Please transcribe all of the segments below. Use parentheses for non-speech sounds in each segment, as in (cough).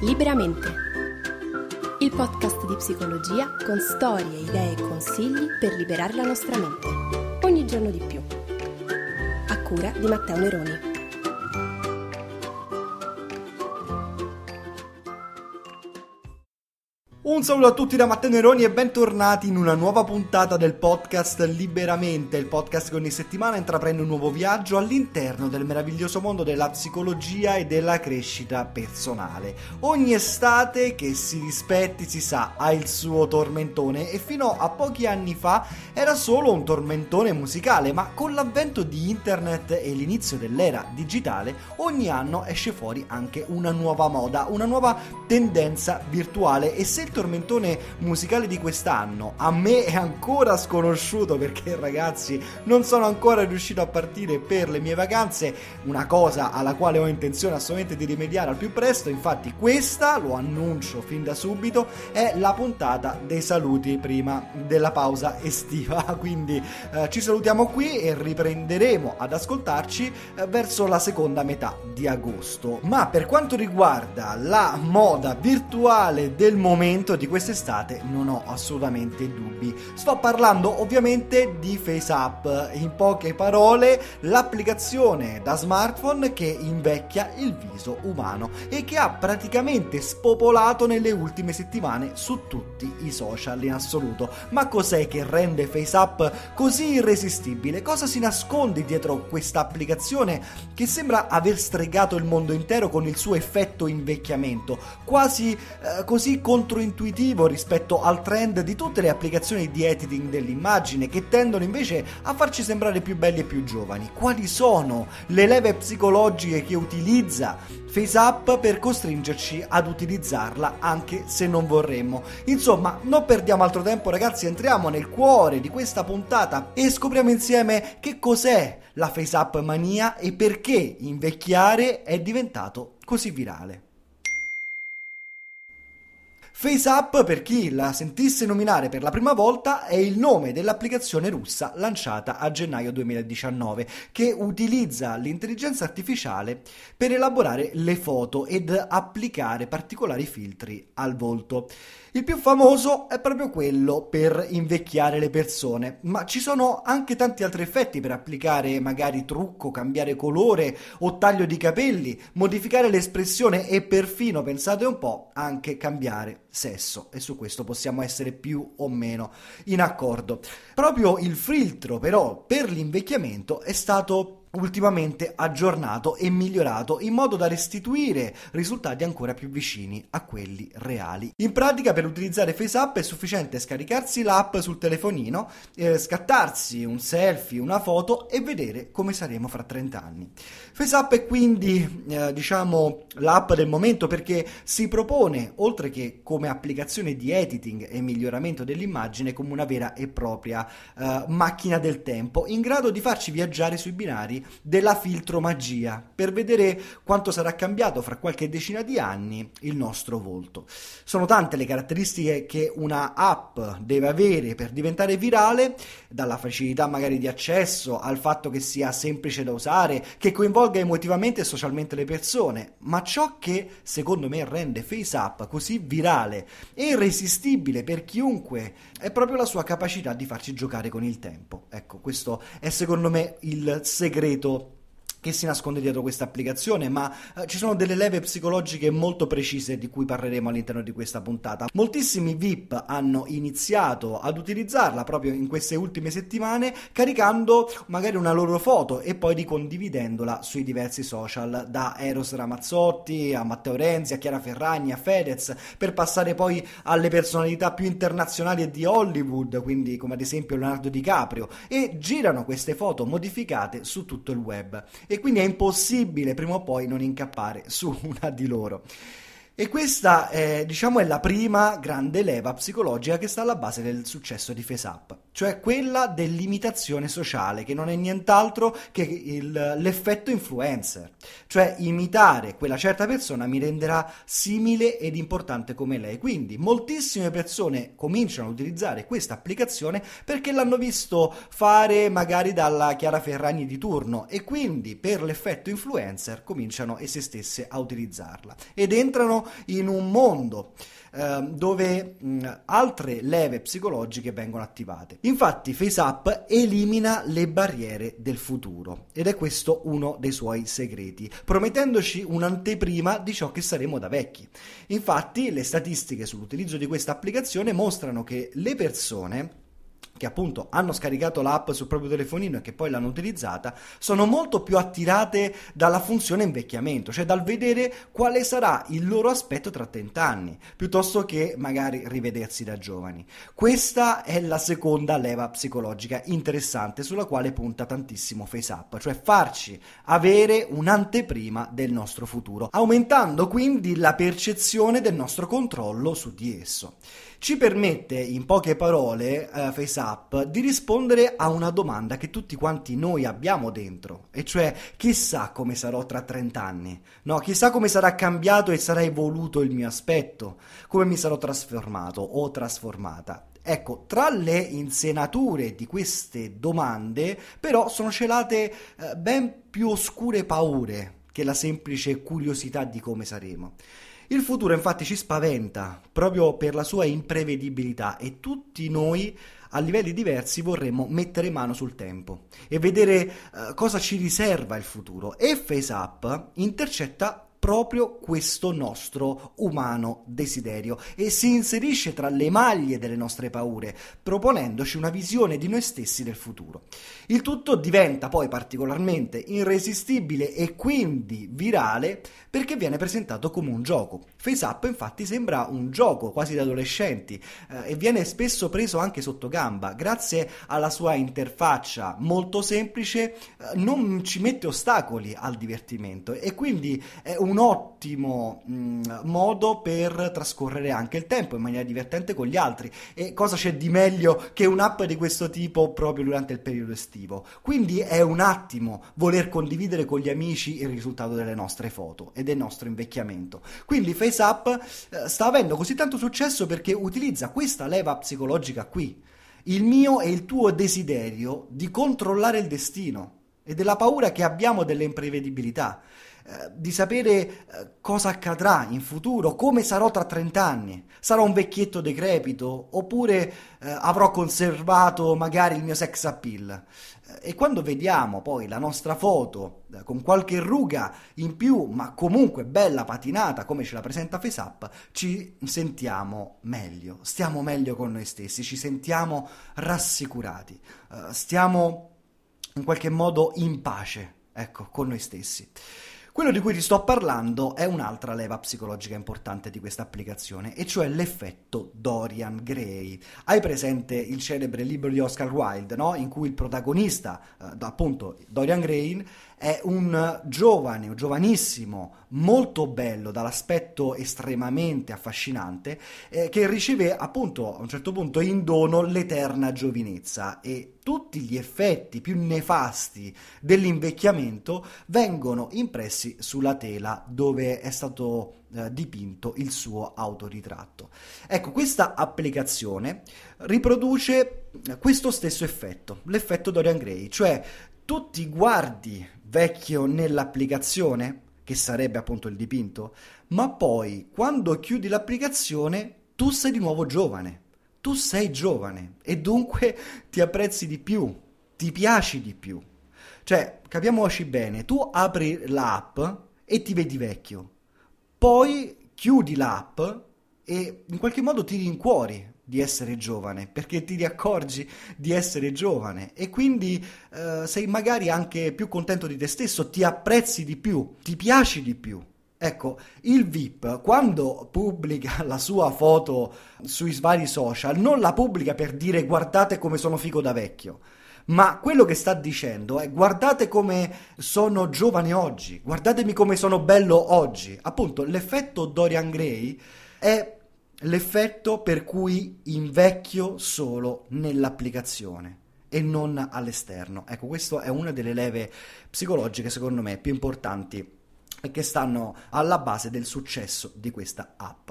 Liberamente. Il podcast di psicologia con storie, idee e consigli per liberare la nostra mente. Ogni giorno di più. A cura di Matteo Neroni. Un saluto a tutti da Matteo Neroni e bentornati in una nuova puntata del podcast Liberamente, il podcast che ogni settimana intraprende un nuovo viaggio all'interno del meraviglioso mondo della psicologia e della crescita personale. Ogni estate che si rispetti, si sa, ha il suo tormentone e fino a pochi anni fa era solo un tormentone musicale, ma con l'avvento di internet e l'inizio dell'era digitale, ogni anno esce fuori anche una nuova moda, una nuova tendenza virtuale e se il tormentone musicale di quest'anno. A me è ancora sconosciuto perché ragazzi non sono ancora riuscito a partire per le mie vacanze, una cosa alla quale ho intenzione assolutamente di rimediare al più presto, infatti questa, lo annuncio fin da subito, è la puntata dei saluti prima della pausa estiva, (laughs) quindi eh, ci salutiamo qui e riprenderemo ad ascoltarci eh, verso la seconda metà di agosto. Ma per quanto riguarda la moda virtuale del momento, di quest'estate non ho assolutamente dubbi. Sto parlando ovviamente di FaceApp, in poche parole l'applicazione da smartphone che invecchia il viso umano e che ha praticamente spopolato nelle ultime settimane su tutti i social in assoluto. Ma cos'è che rende FaceApp così irresistibile? Cosa si nasconde dietro questa applicazione che sembra aver stregato il mondo intero con il suo effetto invecchiamento, quasi eh, così controintuitivo intuitivo rispetto al trend di tutte le applicazioni di editing dell'immagine che tendono invece a farci sembrare più belli e più giovani. Quali sono le leve psicologiche che utilizza FaceApp per costringerci ad utilizzarla anche se non vorremmo? Insomma, non perdiamo altro tempo ragazzi, entriamo nel cuore di questa puntata e scopriamo insieme che cos'è la FaceApp mania e perché invecchiare è diventato così virale. FaceApp, per chi la sentisse nominare per la prima volta, è il nome dell'applicazione russa lanciata a gennaio 2019, che utilizza l'intelligenza artificiale per elaborare le foto ed applicare particolari filtri al volto. Il più famoso è proprio quello per invecchiare le persone, ma ci sono anche tanti altri effetti per applicare magari trucco, cambiare colore o taglio di capelli, modificare l'espressione e perfino, pensate un po', anche cambiare sesso e su questo possiamo essere più o meno in accordo. Proprio il filtro però per l'invecchiamento è stato ultimamente aggiornato e migliorato in modo da restituire risultati ancora più vicini a quelli reali. In pratica per utilizzare FaceApp è sufficiente scaricarsi l'app sul telefonino, eh, scattarsi un selfie, una foto e vedere come saremo fra 30 anni. FaceApp è quindi eh, diciamo l'app del momento perché si propone oltre che come applicazione di editing e miglioramento dell'immagine come una vera e propria eh, macchina del tempo in grado di farci viaggiare sui binari della filtromagia per vedere quanto sarà cambiato fra qualche decina di anni il nostro volto. Sono tante le caratteristiche che una app deve avere per diventare virale, dalla facilità magari di accesso al fatto che sia semplice da usare, che coinvolga emotivamente e socialmente le persone, ma ciò che secondo me rende FaceApp così virale e irresistibile per chiunque è proprio la sua capacità di farci giocare con il tempo. Ecco, questo è secondo me il segreto segreto che si nasconde dietro questa applicazione, ma eh, ci sono delle leve psicologiche molto precise di cui parleremo all'interno di questa puntata. Moltissimi VIP hanno iniziato ad utilizzarla proprio in queste ultime settimane, caricando magari una loro foto e poi ricondividendola sui diversi social, da Eros Ramazzotti a Matteo Renzi, a Chiara Ferragni, a Fedez, per passare poi alle personalità più internazionali di Hollywood, quindi come ad esempio Leonardo DiCaprio, e girano queste foto modificate su tutto il web e quindi è impossibile prima o poi non incappare su (laughs) una di loro. E questa è, diciamo, è la prima grande leva psicologica che sta alla base del successo di FaceApp, cioè quella dell'imitazione sociale, che non è nient'altro che il, l'effetto influencer, cioè imitare quella certa persona mi renderà simile ed importante come lei. Quindi moltissime persone cominciano a utilizzare questa applicazione perché l'hanno visto fare magari dalla Chiara Ferragni di turno e quindi per l'effetto influencer cominciano esse stesse a utilizzarla ed entrano in un mondo Ehm, dove mh, altre leve psicologiche vengono attivate. Infatti FaceApp elimina le barriere del futuro ed è questo uno dei suoi segreti, promettendoci un'anteprima di ciò che saremo da vecchi. Infatti le statistiche sull'utilizzo di questa applicazione mostrano che le persone che appunto hanno scaricato l'app sul proprio telefonino e che poi l'hanno utilizzata, sono molto più attirate dalla funzione invecchiamento, cioè dal vedere quale sarà il loro aspetto tra 30 anni, piuttosto che magari rivedersi da giovani. Questa è la seconda leva psicologica interessante sulla quale punta tantissimo FaceApp, cioè farci avere un'anteprima del nostro futuro, aumentando quindi la percezione del nostro controllo su di esso ci permette in poche parole uh, FaceApp di rispondere a una domanda che tutti quanti noi abbiamo dentro, e cioè chissà come sarò tra 30 anni, no, chissà come sarà cambiato e sarà evoluto il mio aspetto, come mi sarò trasformato o trasformata. Ecco, tra le insenature di queste domande, però, sono celate eh, ben più oscure paure che la semplice curiosità di come saremo. Il futuro infatti ci spaventa proprio per la sua imprevedibilità e tutti noi a livelli diversi vorremmo mettere mano sul tempo e vedere uh, cosa ci riserva il futuro e FaceApp intercetta proprio questo nostro umano desiderio e si inserisce tra le maglie delle nostre paure, proponendoci una visione di noi stessi del futuro. Il tutto diventa poi particolarmente irresistibile e quindi virale perché viene presentato come un gioco. FaceApp infatti sembra un gioco quasi da adolescenti eh, e viene spesso preso anche sotto gamba grazie alla sua interfaccia molto semplice, eh, non ci mette ostacoli al divertimento e quindi è un ottimo mh, mm, modo per trascorrere anche il tempo in maniera divertente con gli altri. E cosa c'è di meglio che un'app di questo tipo proprio durante il periodo estivo? Quindi è un attimo voler condividere con gli amici il risultato delle nostre foto e del nostro invecchiamento. Quindi FaceApp eh, sta avendo così tanto successo perché utilizza questa leva psicologica qui. Il mio e il tuo desiderio di controllare il destino e della paura che abbiamo delle imprevedibilità. Eh, di sapere eh, cosa accadrà in futuro, come sarò tra 30 anni. Sarò un vecchietto decrepito oppure eh, avrò conservato magari il mio sex appeal. Eh, e quando vediamo poi la nostra foto con qualche ruga in più, ma comunque bella patinata come ce la presenta FaceApp, ci sentiamo meglio, stiamo meglio con noi stessi, ci sentiamo rassicurati, stiamo in qualche modo in pace, ecco, con noi stessi. Quello di cui ti sto parlando è un'altra leva psicologica importante di questa applicazione, e cioè l'effetto Dorian Gray. Hai presente il celebre libro di Oscar Wilde, no? in cui il protagonista, eh, appunto Dorian Gray, è un giovane, un giovanissimo, molto bello, dall'aspetto estremamente affascinante, eh, che riceve appunto a un certo punto in dono l'eterna giovinezza e tutti gli effetti più nefasti dell'invecchiamento vengono impressi sulla tela dove è stato eh, dipinto il suo autoritratto. Ecco, questa applicazione riproduce questo stesso effetto, l'effetto Dorian Gray, cioè tu ti guardi vecchio nell'applicazione, che sarebbe appunto il dipinto, ma poi quando chiudi l'applicazione tu sei di nuovo giovane. Tu sei giovane e dunque ti apprezzi di più, ti piaci di più. Cioè, capiamoci bene, tu apri l'app e ti vedi vecchio, poi chiudi l'app e in qualche modo ti rincuori di essere giovane, perché ti riaccorgi di essere giovane e quindi eh, sei magari anche più contento di te stesso, ti apprezzi di più, ti piaci di più. Ecco, il VIP quando pubblica la sua foto sui vari social non la pubblica per dire guardate come sono figo da vecchio, ma quello che sta dicendo è guardate come sono giovane oggi, guardatemi come sono bello oggi. Appunto, l'effetto Dorian Gray è l'effetto per cui invecchio solo nell'applicazione e non all'esterno. Ecco, questa è una delle leve psicologiche, secondo me, più importanti e che stanno alla base del successo di questa app.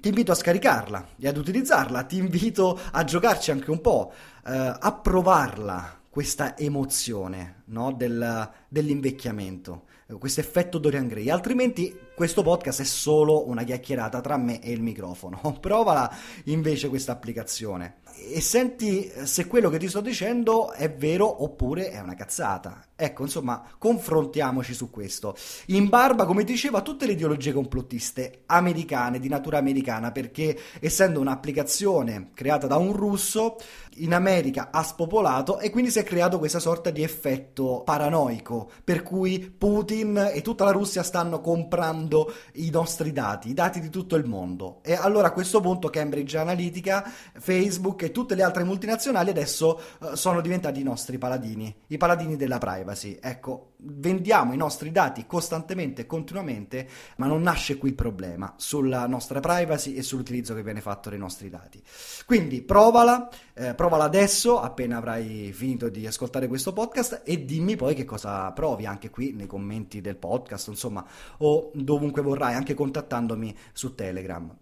Ti invito a scaricarla e ad utilizzarla, ti invito a giocarci anche un po', eh, a provarla questa emozione, no? Del, dell'invecchiamento, questo effetto Dorian Gray, altrimenti questo podcast è solo una chiacchierata tra me e il microfono. (laughs) Provala invece questa applicazione e senti se quello che ti sto dicendo è vero oppure è una cazzata. Ecco, insomma, confrontiamoci su questo. In barba, come dicevo, a tutte le ideologie complottiste americane, di natura americana, perché essendo un'applicazione creata da un russo, in America ha spopolato e quindi si è creato questa sorta di effetto paranoico, per cui Putin e tutta la Russia stanno comprando i nostri dati, i dati di tutto il mondo. E allora a questo punto Cambridge Analytica, Facebook e tutte le altre multinazionali adesso uh, sono diventati i nostri paladini, i paladini della privacy. Ecco, vendiamo i nostri dati costantemente e continuamente, ma non nasce qui il problema sulla nostra privacy e sull'utilizzo che viene fatto dei nostri dati. Quindi provala, eh, provala adesso, appena avrai finito di ascoltare questo podcast e dimmi poi che cosa provi anche qui nei commenti del podcast, insomma, o dovunque vorrai, anche contattandomi su Telegram.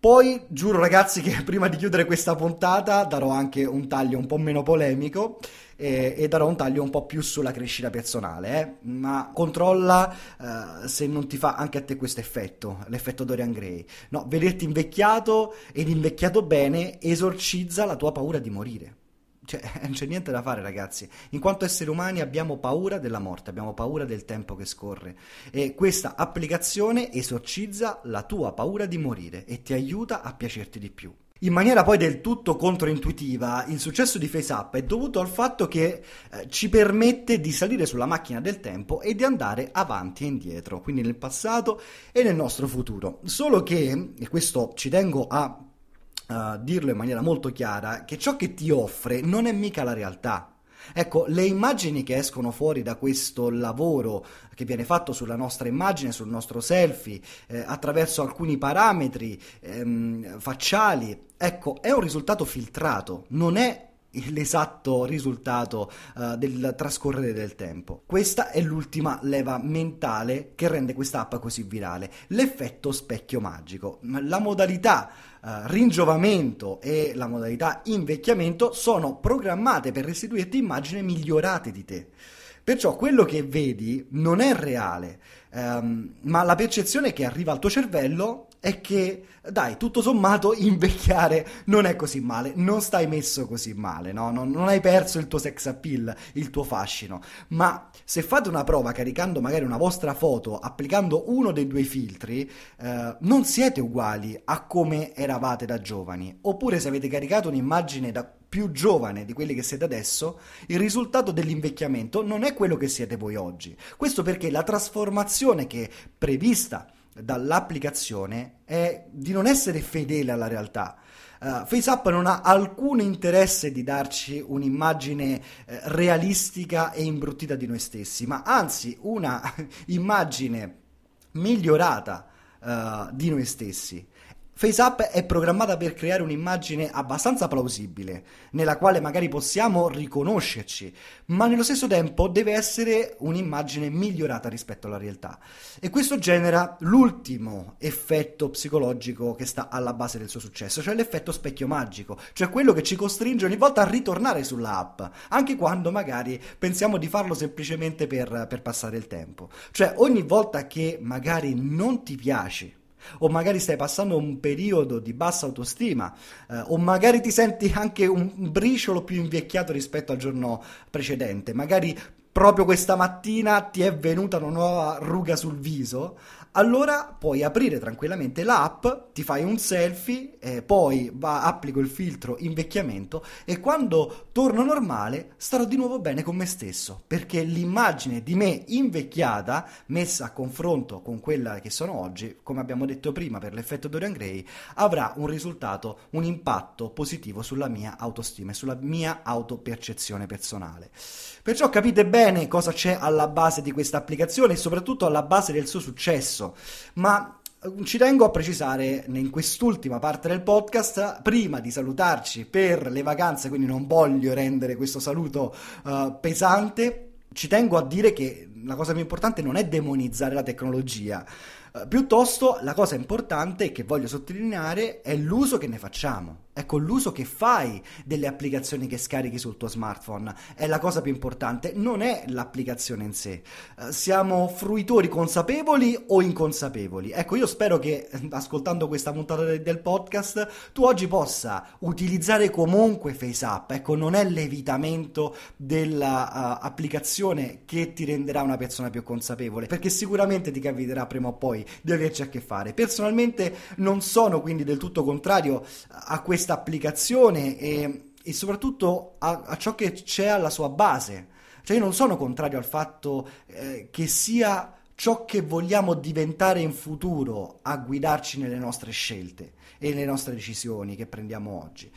Poi giuro ragazzi che (laughs) prima di chiudere questa puntata darò anche un taglio un po' meno polemico e, e darò un taglio un po' più sulla crescita personale, eh? ma controlla uh, se non ti fa anche a te questo effetto, l'effetto Dorian Gray. No, vederti invecchiato ed invecchiato bene esorcizza la tua paura di morire. Cioè, (laughs) non c'è niente da fare, ragazzi. In quanto esseri umani abbiamo paura della morte, abbiamo paura del tempo che scorre. E questa applicazione esorcizza la tua paura di morire e ti aiuta a piacerti di più. In maniera poi del tutto controintuitiva, il successo di FaceApp è dovuto al fatto che eh, ci permette di salire sulla macchina del tempo e di andare avanti e indietro, quindi nel passato e nel nostro futuro. Solo che, e questo ci tengo a dirlo in maniera molto chiara, che ciò che ti offre non è mica la realtà. Ecco, le immagini che escono fuori da questo lavoro che viene fatto sulla nostra immagine, sul nostro selfie, eh, attraverso alcuni parametri ehm, facciali, ecco, è un risultato filtrato, non è l'esatto risultato uh, del trascorrere del tempo. Questa è l'ultima leva mentale che rende questa app così virale, l'effetto specchio magico. La modalità uh, ringiovamento e la modalità invecchiamento sono programmate per restituirti immagini migliorate di te. Perciò quello che vedi non è reale, um, ma la percezione che arriva al tuo cervello è che, dai, tutto sommato invecchiare non è così male, non stai messo così male, no? non, non, hai perso il tuo sex appeal, il tuo fascino, ma se fate una prova caricando magari una vostra foto, applicando uno dei due filtri, eh, non siete uguali a come eravate da giovani, oppure se avete caricato un'immagine da più giovane di quelli che siete adesso, il risultato dell'invecchiamento non è quello che siete voi oggi. Questo perché la trasformazione che è prevista dall'applicazione è di non essere fedele alla realtà. Uh, FaceApp non ha alcun interesse di darci un'immagine eh, realistica e imbruttita di noi stessi, ma anzi una (laughs) immagine migliorata uh, di noi stessi. FaceApp è programmata per creare un'immagine abbastanza plausibile, nella quale magari possiamo riconoscerci, ma nello stesso tempo deve essere un'immagine migliorata rispetto alla realtà. E questo genera l'ultimo effetto psicologico che sta alla base del suo successo, cioè l'effetto specchio magico, cioè quello che ci costringe ogni volta a ritornare sull'app, anche quando magari pensiamo di farlo semplicemente per, per passare il tempo. Cioè ogni volta che magari non ti piace o magari stai passando un periodo di bassa autostima, eh, o magari ti senti anche un briciolo più invecchiato rispetto al giorno precedente, magari proprio questa mattina ti è venuta una nuova ruga sul viso, allora puoi aprire tranquillamente l'app, ti fai un selfie, eh, poi va, applico il filtro invecchiamento e quando torno normale starò di nuovo bene con me stesso, perché l'immagine di me invecchiata, messa a confronto con quella che sono oggi, come abbiamo detto prima per l'effetto Dorian Gray, avrà un risultato, un impatto positivo sulla mia autostima e sulla mia autopercezione personale. Perciò capite bene cosa c'è alla base di questa applicazione e soprattutto alla base del suo successo stesso, ma eh, ci tengo a precisare in quest'ultima parte del podcast, prima di salutarci per le vacanze, quindi non voglio rendere questo saluto uh, pesante, ci tengo a dire che la cosa più importante non è demonizzare la tecnologia, uh, piuttosto la cosa importante che voglio sottolineare è l'uso che ne facciamo. Ecco, l'uso che fai delle applicazioni che scarichi sul tuo smartphone è la cosa più importante, non è l'applicazione in sé. Uh, siamo fruitori consapevoli o inconsapevoli? Ecco, io spero che ascoltando questa puntata del podcast tu oggi possa utilizzare comunque FaceApp. Ecco, non è l'evitamento dell'applicazione uh, che ti renderà una persona più consapevole, perché sicuramente ti capiterà prima o poi di averci a che fare. Personalmente non sono quindi del tutto contrario a questa questa applicazione e, e soprattutto a, a, ciò che c'è alla sua base. Cioè io non sono contrario al fatto eh, che sia ciò che vogliamo diventare in futuro a guidarci nelle nostre scelte e nelle nostre decisioni che prendiamo oggi.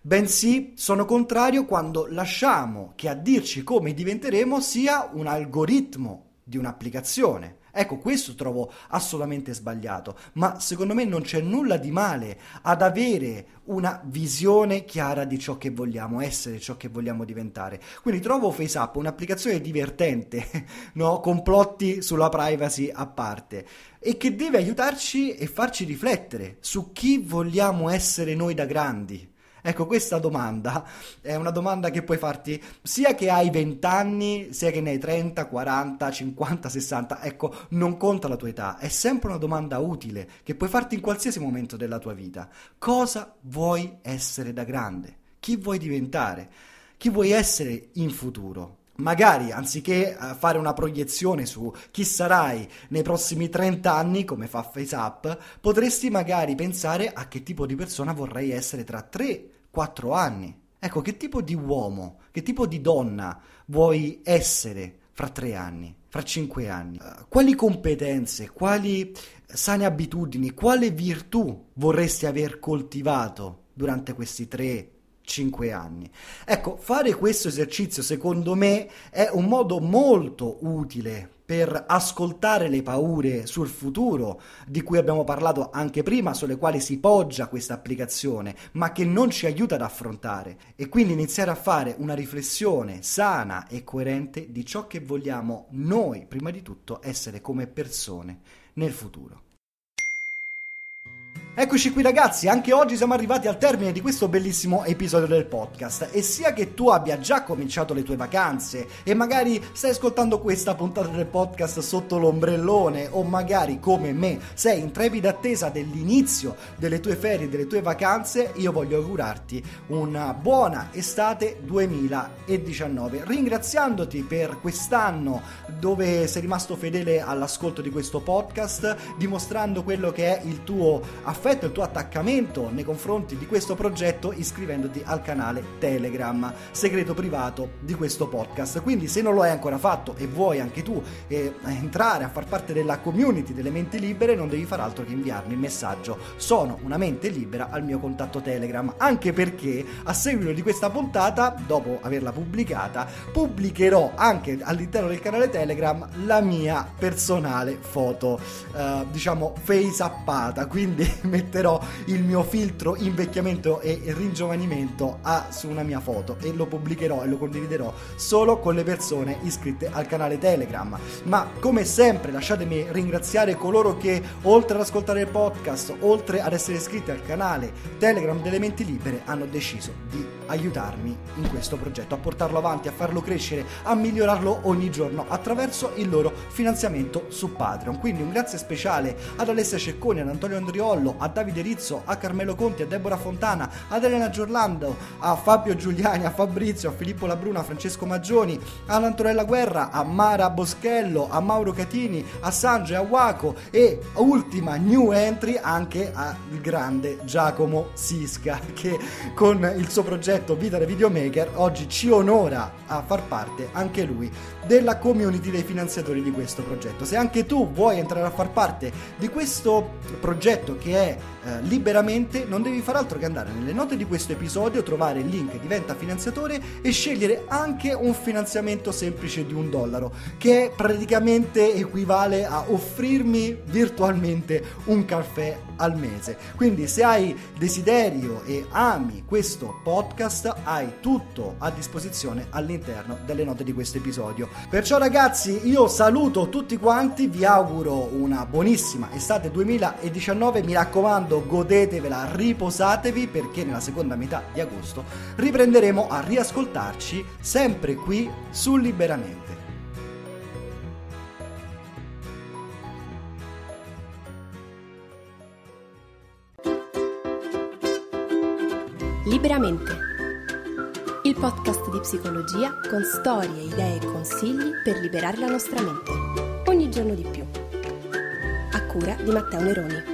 Bensì sono contrario quando lasciamo che a dirci come diventeremo sia un algoritmo di un'applicazione Ecco, questo trovo assolutamente sbagliato, ma secondo me non c'è nulla di male ad avere una visione chiara di ciò che vogliamo essere, ciò che vogliamo diventare. Quindi trovo FaceApp un'applicazione divertente, (laughs) no? complotti sulla privacy a parte, e che deve aiutarci e farci riflettere su chi vogliamo essere noi da grandi. Ecco, questa domanda è una domanda che puoi farti sia che hai 20 anni, sia che ne hai 30, 40, 50, 60. Ecco, non conta la tua età, è sempre una domanda utile che puoi farti in qualsiasi momento della tua vita. Cosa vuoi essere da grande? Chi vuoi diventare? Chi vuoi essere in futuro? Magari anziché uh, fare una proiezione su chi sarai nei prossimi 30 anni, come fa FaceApp, potresti magari pensare a che tipo di persona vorrei essere tra 3-4 anni. Ecco, che tipo di uomo, che tipo di donna vuoi essere fra 3 anni, fra 5 anni? Uh, quali competenze, quali sane abitudini, quale virtù vorresti aver coltivato durante questi 3 5 anni. Ecco, fare questo esercizio secondo me è un modo molto utile per ascoltare le paure sul futuro di cui abbiamo parlato anche prima, sulle quali si poggia questa applicazione, ma che non ci aiuta ad affrontare e quindi iniziare a fare una riflessione sana e coerente di ciò che vogliamo noi, prima di tutto, essere come persone nel futuro. Eccoci qui ragazzi, anche oggi siamo arrivati al termine di questo bellissimo episodio del podcast. E sia che tu abbia già cominciato le tue vacanze e magari stai ascoltando questa puntata del podcast sotto l'ombrellone o magari come me sei in trepida attesa dell'inizio delle tue ferie, delle tue vacanze, io voglio augurarti una buona estate 2019 ringraziandoti per quest'anno dove sei rimasto fedele all'ascolto di questo podcast dimostrando quello che è il tuo affetto affetto, il tuo attaccamento nei confronti di questo progetto iscrivendoti al canale Telegram, segreto privato di questo podcast. Quindi se non lo hai ancora fatto e vuoi anche tu eh, entrare a far parte della community delle menti libere, non devi far altro che inviarmi il messaggio sono una mente libera al mio contatto Telegram, anche perché a seguito di questa puntata, dopo averla pubblicata, pubblicherò anche all'interno del canale Telegram la mia personale foto, eh, diciamo face appata, quindi metterò il mio filtro invecchiamento e ringiovanimento a, su una mia foto e lo pubblicherò e lo condividerò solo con le persone iscritte al canale Telegram. Ma come sempre lasciatemi ringraziare coloro che oltre ad ascoltare il podcast, oltre ad essere iscritti al canale Telegram delle menti libere, hanno deciso di aiutarmi in questo progetto, a portarlo avanti, a farlo crescere, a migliorarlo ogni giorno attraverso il loro finanziamento su Patreon. Quindi un grazie speciale ad Alessia Cecconi, ad Antonio Andriollo, a Davide Rizzo, a Carmelo Conti, a Deborah Fontana, ad Elena Giorlando, a Fabio Giuliani, a Fabrizio, a Filippo Labruna, a Francesco Maggioni, a Antonella Guerra, a Mara Boschello, a Mauro Catini, a Sange, a Waco e ultima new entry anche al grande Giacomo Sisca (laughs) che con il suo progetto Vita da Videomaker oggi ci onora a far parte anche lui della community dei finanziatori di questo progetto. Se anche tu vuoi entrare a far parte di questo progetto che è eh, liberamente, non devi far altro che andare nelle note di questo episodio, trovare il link diventa finanziatore e scegliere anche un finanziamento semplice di un dollaro, che praticamente equivale a offrirmi virtualmente un caffè al mese. Quindi se hai desiderio e ami questo podcast, hai tutto a disposizione all'interno delle note di questo episodio. Perciò ragazzi, io saluto tutti quanti, vi auguro una buonissima estate 2019, mi raccomando, godetevela, riposatevi perché nella seconda metà di agosto riprenderemo a riascoltarci sempre qui su Liberamente. Liberamente. Il podcast di psicologia con storie, idee e consigli per liberare la nostra mente. Ogni giorno di più. A cura di Matteo Neroni.